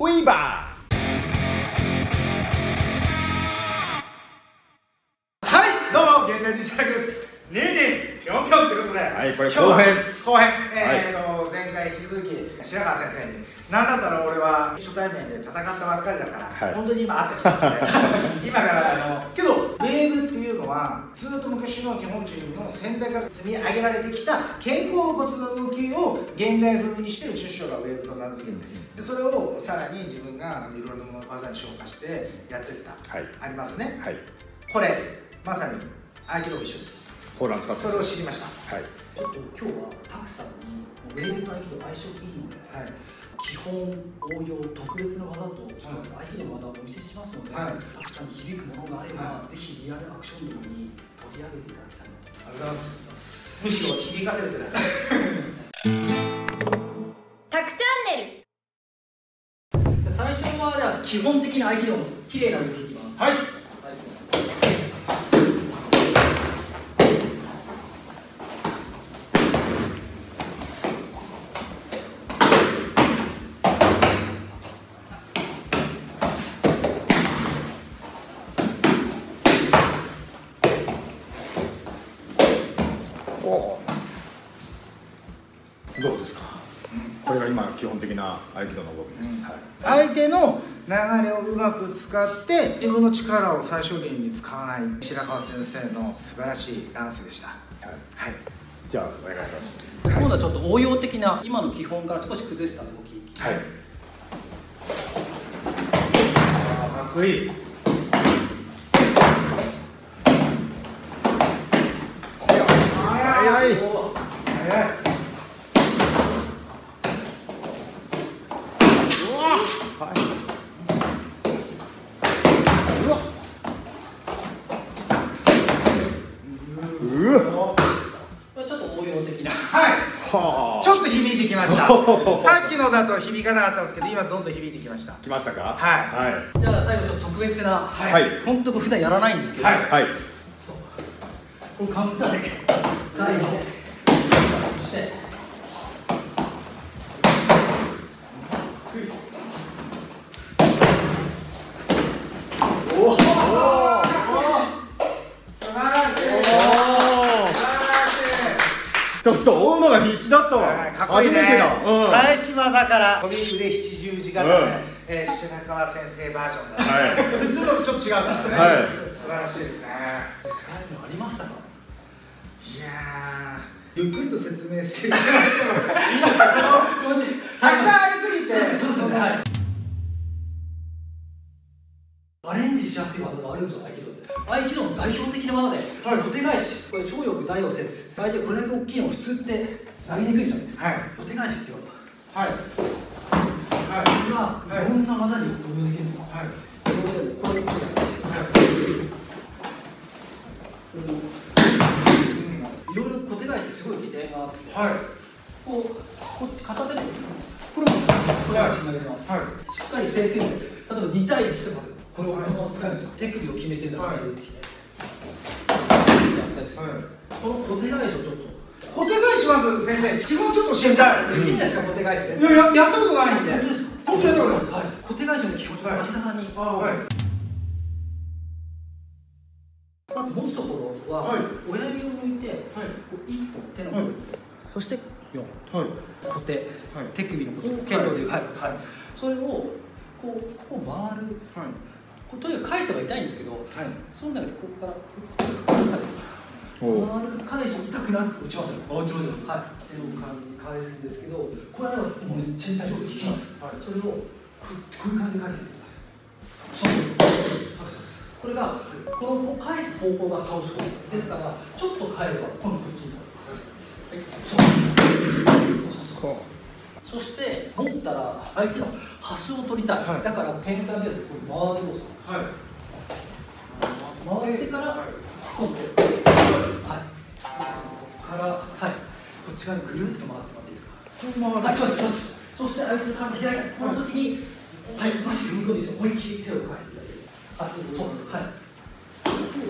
ウィーバー。はいどうも現代日チャラです。ーぴょんぴょんってことで、はいこれ後編。後編、えーと前回引き続き白川先生に。何だったら俺は初対面で戦ったばっかりだから、はい。本当に今会った気持ちで今からあのけどウェーブっていうのはずっと昔の日本人の先代から積み上げられてきた肩甲骨の動きを現代風にして宇宙師匠がウェーブと名付けてでそれをさらに自分がいろいろな技に昇華してやっていった、はい。ありますね。はい。これまさに合気道一緒です。それを知りましたはい。ちょっと今日はタクさんにウェーブと合気道相性いいので、はい。基本応用特別な技とちょっと合気道の技をお見せしますので、はい。タクさんに響くものがあれば、はぜひリアルアクション動に取り上げていただきたいありがとうございます。むしろ響かせてください。タクチャンネルで最初はじゃあ基本的な合気道の綺麗な動きいきます。はいおどうですかこれが今基本的な合気道の動きです、はい。相手の流れをうまく使って自分の力を最小限に使わない白川先生の素晴らしいダンスでした。はい。はい。じゃあお願いします。今度はちょっと応用的な今の基本から少し崩した動きはい。かっこいいお早いうわおこれちょっと応用的なはい響いてきました。さっきのだと響かなかったんですけど今どんどん響いてきました。あ来ましたか？はい。はい。じゃあ最後ちょっと特別な、はい。はい。本当普段やらないんですけど、はい。はい。これカウンターで返してそして素晴らしい素晴らしいちょっと追うのが必死だったわ。はいかっこいいね。初めてだ。うん。返し技から。飛び腕七十字型うん。ね、えー、白川先生バージョンだ、はい。普通のとちょっと違うからね、はい。素晴らしいですね。使えるのありましたか？いやーゆっくりと説明していただい。てもいいですかそのたくさんありすぎて。そうですねはい。アレンジしやすい技があるんですよ合気道で合気道の代表的な技で、はい。小手返し。これ超よく大王戦です。相手これだけ大きいの普通って投げにくいですよね。はい。小手返しっていう技はい。はい。これはい。ろんな技に応用できるんですよはい。これでこれこれいろいろ小手返しってすごい利点があってはい。こうこっち片手でこれもこれは決まります、はい。しっかり正線で例えば2対1とかでこれをこのまま使うんですよ手首を決めてる中で打ってきて、やったりする、はいこの小手返しをちょっと小手返しまず先生基本ちょっと教えたいできないですか小手返しでいやややったことないんで本当ですか本当やったことないですはい小手返しの基本ちょっと芦田さんに、あはいまず持つところは、はい親指を抜いて、はいこう一本手の、はいそして4はい小手、はい手首のことこう剣道で返すはいはいそれをこうここ回るはいとにかく返すのが痛いんですけどはい。その中でここから返す。おう。丸く返すと痛くなく落ちますよ落ちますよはい手。の感じに返すんですけどこれはもうね身体上効きます、はい。それをこうこういう感じで返してください。そう。そうそうです。これがこの返す方向が倒す方向ですからちょっと変えれば今度こっちになります。はい。そう。そう。そうそうこそして持ったら相手の端を取りたい、はい。だから転換ですこれ回る動作。はい。回ってからはい。今度はい。からはい。こっち側にぐるっと回ってもらっていいですか？はいそうですそうです。そして相手の体開いた。この時にはいマジで向こうに思いっきり手を変えていただけるあそうはい。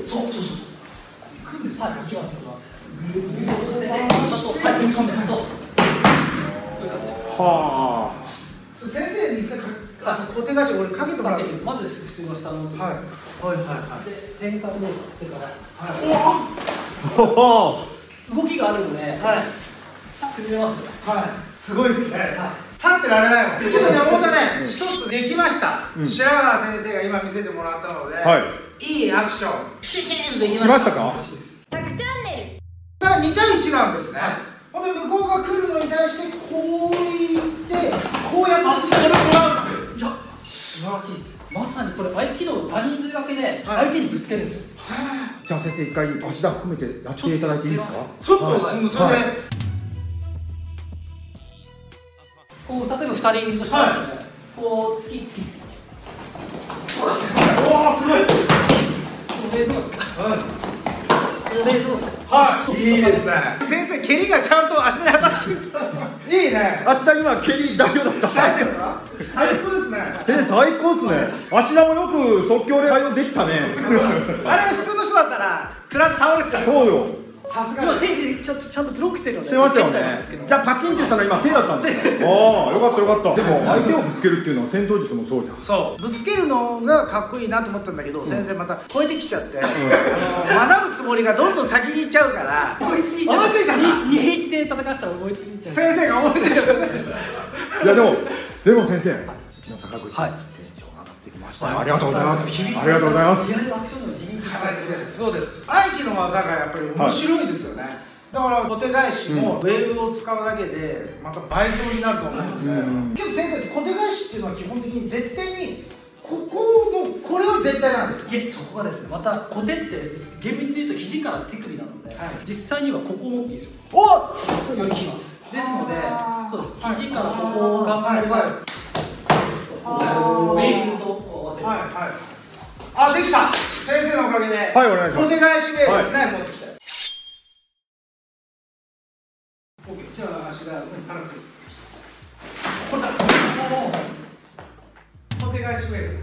そうそうそうそう。行くんです。はい行きます行きます。ぐるっとさせて。はいそうは先生に一回かはい小手返し俺かけてもらっていいですか？まず普通の下のはいはいはい。はい。で転換動作してからおお動きがあるので、はい。崩れますよはい。すごい。ですねはい。立ってられない。もんけどね本当ね一つできました、うん白川先生が今見せてもらったので、はい。い。い。アクションピンでき来ましたましたかタクチャンネルさあ2対1なんですね、ほんで向こうが来るのに対してこういってこうやってやるいや素晴らしいです。まさにこれ合気道の他人数掛けではい。相手にぶつけるんですよ、じゃあ先生一回足田含めてやっていただいていいですか？ちょっと、はい。そのそれで、はいこう例えば2人いるとしたらですね、こう突き突き。おおすごい。これどうですかこれどうですかはい。いいですね。先生蹴りがちゃんと足に当たってるいいね。足田今蹴り代表だった。大丈夫か最高ですね。先生最高っすね。足田もよく即興で対応できたね。あれ普通の人だったら食らって倒れてたそうよさすが今手でちょっとちゃんとブロックしてるのでしてましたよね。じゃあパチンってしたの今。手だったんですよああよかったよ。かった。でも相手をぶつけるっていうのは戦闘術もそうじゃん。そう。ぶつけるのがかっこいいなと思ったんだけど、先生また超えてきちゃって、あの学ぶつもりがどんどん先に行っちゃうから。思いついちゃ思いついちゃった。2 1で戦ったら思いついちゃう。先生が思いついちゃった。いやでもでも先生。うちの坂口はいテンション上がってきました。ありがとうございます。ありがとうございますそうです。合気の技がやっぱり面白いですよね、だから小手返しもウェーブを使うだけでまた倍増になると思うんですね、うん。けど先生小手返しっていうのは基本的に絶対にここのこれは絶対なんですそこがですねまた小手って厳密に言うと肘から手首なので、はい。実際にはここも大きいですよ。およりきます。ですので肘からここを頑張れば、はいウェイブとこう合わせる、はいはい。あできた先生のおかげではいお願いします。小手返しで、はい。ね持ってきた。OK じゃあ足が腹ついてこれだ。小手返しウェーブ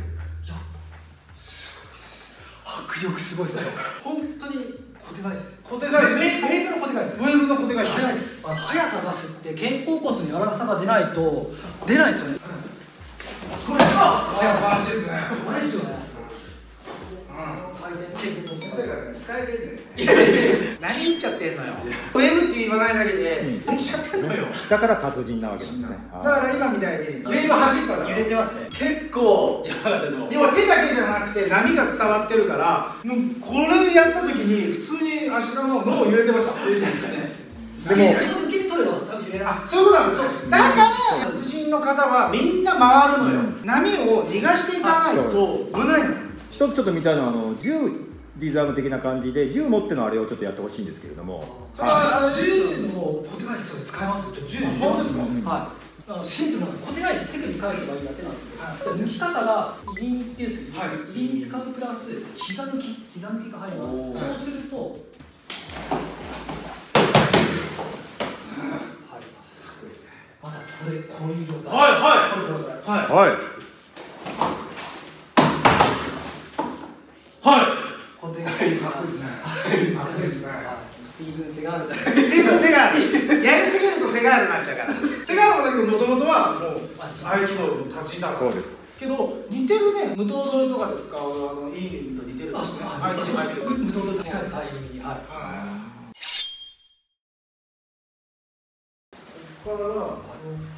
迫力すごいですね本当に小手返しです小手返しウェーブの小手返しウェーブの小手返し速いです速さ出すって肩甲骨に柔らかさが出ないと出ないですよねこれは素晴らしいですねこれですよねうん回転肩甲骨先生がね使えてんだよ。ね何言っちゃってんのよ。ウェーブって言わないだけでうん。できちゃってんのよ。だから達人なわけですね。だから今みたいにウェーブ走ったら揺れてますね。結構やばかったですもん要は手だけじゃなくて波が伝わってるからもうこれやった時に普通に足の脳揺れてました。揺れてましたね。でもその受け身取れば多分揺れないあそういうことなんですよ。だから達人の方はみんな回るのよ、うん。波を逃がしていかないと危ないの。よ一つちょっと見たいのはあの銃ディザーム的な感じで銃持ってのあれをちょっとやってほしいんですけれども。それは銃の小手返しそれ使えます銃見せますか。はい。あのシンプルなんです小手返し手首返せばいいだけなんですけど、抜き方が入り身っていうんですけど、はい。入り身使うプラス膝抜き膝抜きが入ります。そうすると入りますまだこれこういう状態。はいはい。はいはい？はい。小手返しがかっこいスティーブン・セガールじゃないセガセガールやりすぎるとセガールになっちゃうからセガールもだけどもともとはもう合気道の達人だからそうですけど似てるね無刀取りとかで使うあの？いい意味と似てるん、ですねそう、はい、合気道合気道無糖で近いです、入りに、はい。だから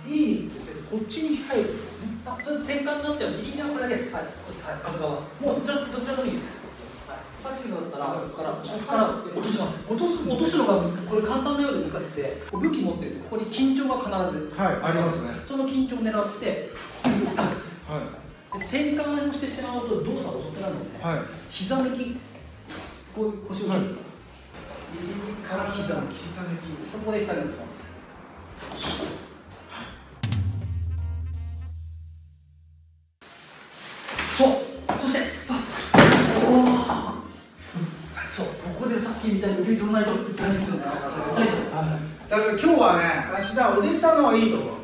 いいって先生こっちに入るんですよねあ、それ転換になっては、入り身はこれだけです。はい、はい、片側。もう、ど、どちらもいいです。はい、さっきのだったら、そこから、ここから落とします。落とす落とすのが難しい。これ簡単なようで難しくて、武器持ってると、ここに緊張が必ず。はいありますねその緊張を狙って、打たれるんで転換をしてしまうと、動作が遅くなるので、いはい膝抜き。こういう腰を切るんですよ。右から膝抜き。膝抜きそこで下に置きます。だから今日はね芦田お弟子さんの方がいいと思う。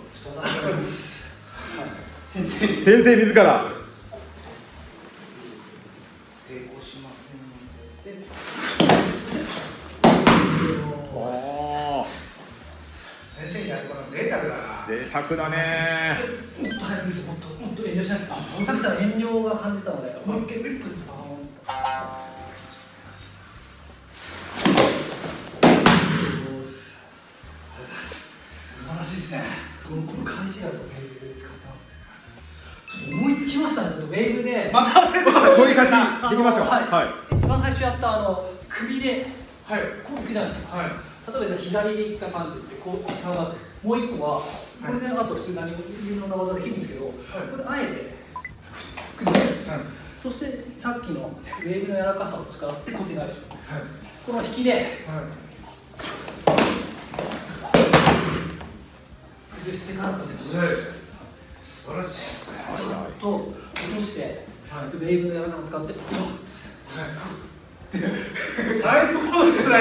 先生。に。先生自ら。贅沢だな。贅沢だね。もっと早くですもっともっと遠慮しなくて。たくさん遠慮が感じたのでもう一回1分素晴らしいですね。このこの感じだとウェーブ使ってますね。ちょっと思いつきましたねちょっとウェーブで。また先生。そういう感じできますよ。はい、はい。一番最初やったあの首ではい。こういくじゃないですかはい。例えばじゃあ左でいった感じってこう使うわけもう一個はこれであと普通何もいろんな技できるんですけど、これであえて崩すそしてさっきのウェーブの柔らかさを使って固定返し。この引きで崩してから固定返し素晴らしい。ですねと落として、ウェーブの柔らか使って最高ですね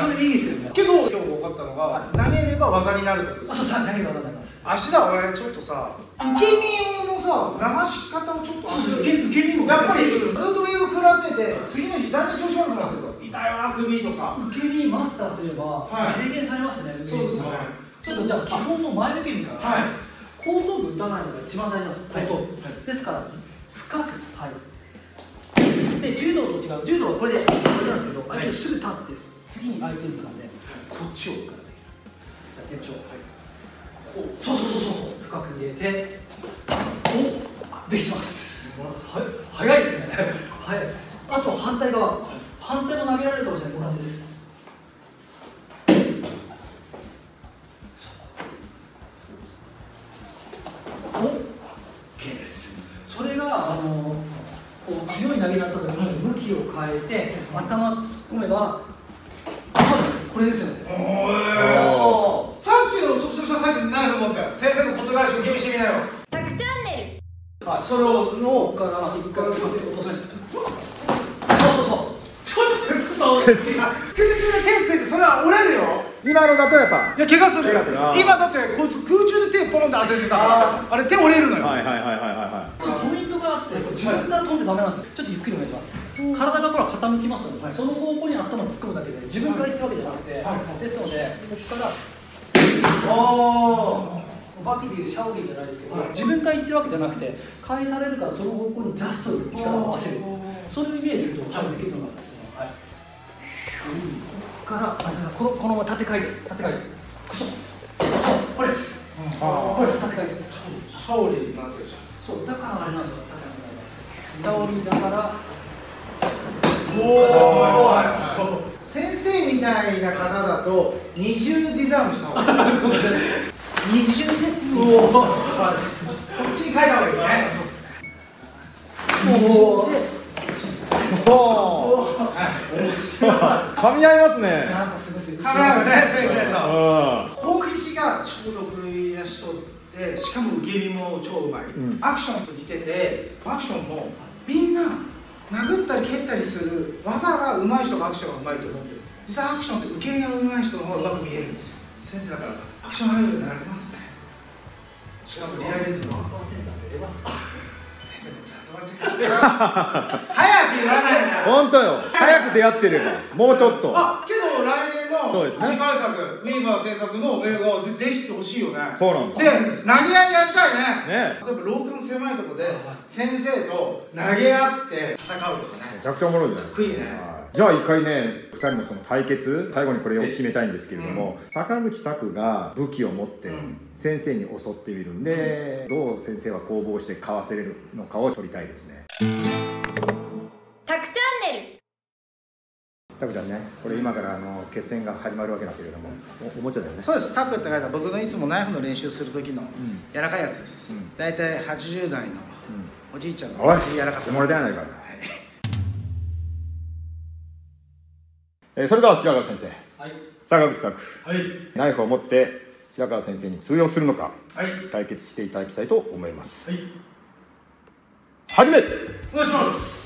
それい。いですよねけど今日分かったのが投げれば技になるってことですあそうさ投げる技になります足だ俺ちょっとさ受け身のさ流し方をちょっとそうそう受け受け身もやっぱりずっとウェーブ食らってて次の日だんだん調子悪くなるんですよ。痛いわ首とか。受け身マスターすればはい。軽減されますね、そうですねちょっとじゃあ基本の前受け身から、はい。後頭部打たないのが一番大事なんですよ、後頭部ですから深くはい。で柔道と違う。柔道はこれでこれなんですけど相手をすぐ立って次に相手に向かってこっちを向かってやってみましょう、はい、こう。そうそうそうそうそう。深く入れておできてます。はい。早いですね。早いです。あと反対側。反対も投げられるかもしれない。同じですお OK ですそれがあの強い投げだった時に向きを変えて頭突っ込めばそうです。これですよね。さっきのそそしたらさっきのナイフ持って。先生の言葉返し受け身してみなよ。タクチャンネル。はい、それをのから一回こうやって落とす。そうそうそう。ちょっとちょっと違う。空中で手ついてそれは折れるよ。今のだとやっぱいや怪我する。怪我する。あー。今だってこいつ空中で手ポンって当ててたからあれ手折れるのよ。はいはいはいはいはポイントがあって自分から飛んじゃダメなんですよ。ちょっとゆっくりお願いします。体がほら傾きますので、その方向に頭を突っ込むだけで自分から行ってるわけじゃなくて、ですのでここからおー。バキでいうシャオリーじゃないですけど、自分から言ってるわけじゃなくて返されるからその方向にジャストに力を合わせるそれをイメージすると多分できると思います、はい、ここからこのこのまま縦回転縦回転そうそうこれです、これです。縦回転シャオリーになってるじゃん。そう。だからあれなんですよシャオリーだからお先生みたいな方だと二重ディザインした方がいい二重でおこっちに書いた方がいいねおおいおー。噛み合いますね。なんかすごいです考えるね先生うのん。攻撃が超得意な人ってしかも受け身も超うまい、ん。アクションと似ててアクションもみんな殴ったり蹴ったりする技が上手い人がアクションが上手いと思ってるんです。実際アクションって受け身が上手い人の方が上手く見えるんですよ。先生だからアクション入るようになりますね。しかもリアリズム先生も殺伐して早く言わないな本当よ。早く出会ってれば。もうちょっと。あけどそうですね。次回作、ウィーバー制作の映画はぜできてほしいよね。そうなんで投げ合いやりたいね。ね。例えば廊下の狭いところで先生と投げ合って戦うとかね。めちゃくちゃおもろいじゃないですか。得意ね。じゃあ一回ね2人のその対決最後にこれを締めたいんですけれども、坂口拓が武器を持ってうん。先生に襲ってみるんで、どう先生は攻防してかわせれるのかを取りたいですね。タ拓ちゃんねこれ今からあの決戦が始まるわけだけれどもおおもちゃだよね。そうですタクって書いた僕のいつもナイフの練習する時のん。柔らかいやつです、うん。大体80代のおじいちゃんの柔らかさ。おもろではないかはい。えーそれでは白川先生。はい。坂口拓。はい。ナイフを持って白川先生に通用するのかはい。対決していただきたいと思います。はい。始め。お願いします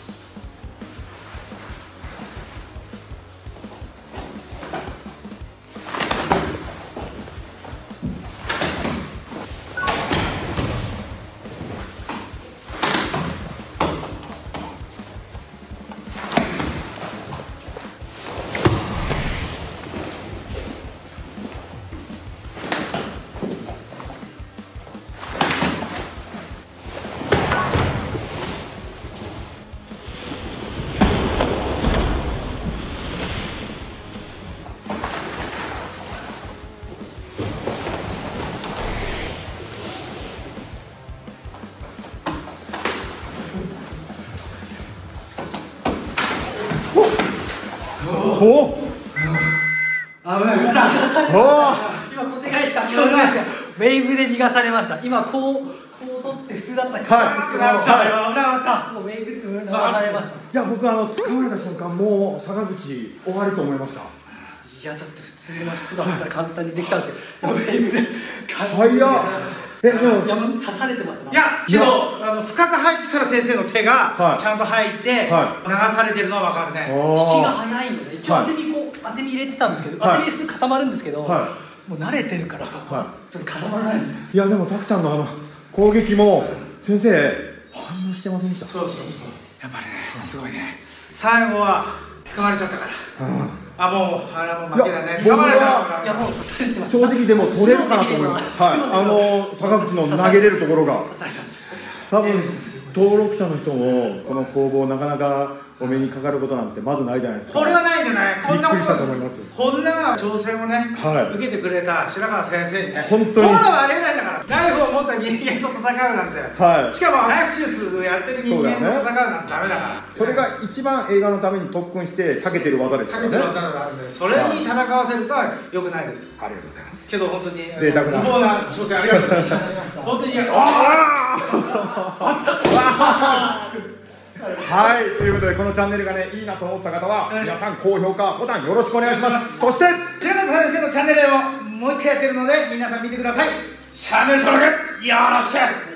今小手返しかウェーブで逃がされました。今こうこう取って普通だったら危なかった危なかっもうウェーブで流されました。いや僕あの掴まれた瞬間もう坂口終わりと思いました。いやちょっと普通の人だったら簡単にできたんですけどウェーブで早っ。えでもいやもう刺されてました。たいや。けどあの深く入ってたら先生の手はい。がちゃんと入って流はされてるのは分かるね。引きがあ早いので一応当て身こう当て身入れてたんですけどはい。当て身普通固まるんですけどもはう慣れてるからちょっと固まらないですね。いやでもタクちゃんのあの攻撃も先生反応してませんでした？そうそうそう。やっぱりねすごいね。最後は掴まれちゃったから。あもうあれはもう負けだね。いや掴まれた。いやもう刺されてました正直でも取れるかなと思います。はい。あの坂口の投げれるところが。刺されてます。多分登録者の人もこの攻防なかなかお目にかかることなんてまずないじゃないですか。これはないじゃない。こんなこびっくりしたと思います。こんな挑戦をね、はい。受けてくれた白川先生にね本当に。こんなのはありえないんだからナイフを持った人間と戦うなんて、はい。しかもナイフ手術やってる人間と戦うなんてダメだから。それが一番映画のために特訓して長けてる技ですかよね。けてる技があるんでそれに戦わせるとはよくないです。ありがとうございます。けど本当に贅沢な。無謀な挑戦ありがとうございました。本当に はいということでこのチャンネルがねいいなと思った方は皆さん高評価ボタンよろしくお願いします。そして白川先生のチャンネルをもう一回やってるので皆さん見てください。チャンネル登録よろしく